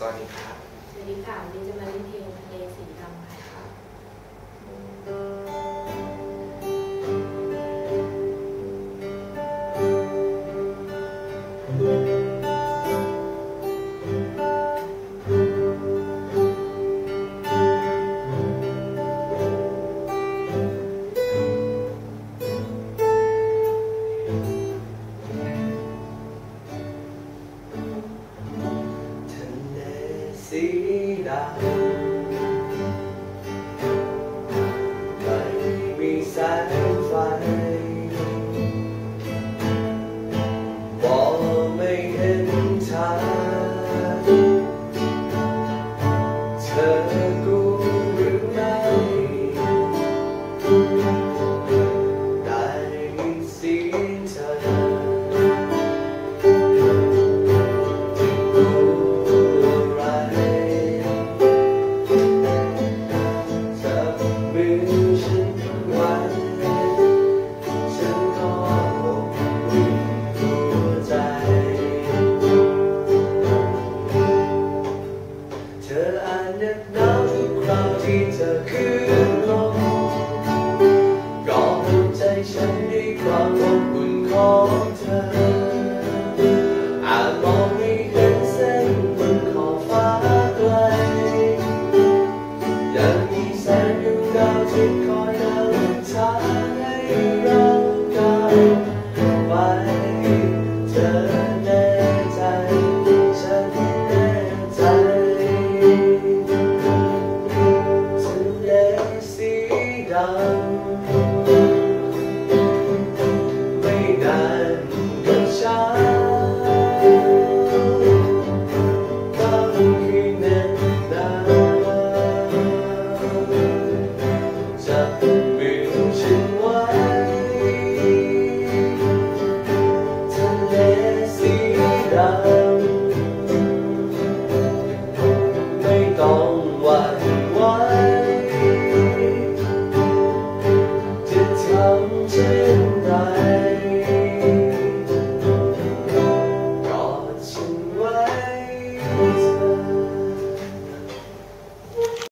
สวัสดีครับสวัสดีค่ะวันนี้จะมาเล่นเพลงทะเลสีดำค่ะ see that. อ่านนักหทุกคราวที่เธอคืนลงก็ภูมิใจฉันด้วยความอบอุ่นของเธอ อาจมองไม่เห็นเส้นบนขอบฟ้าไกลยังมีแสงดวงดาวที่คอย solidão.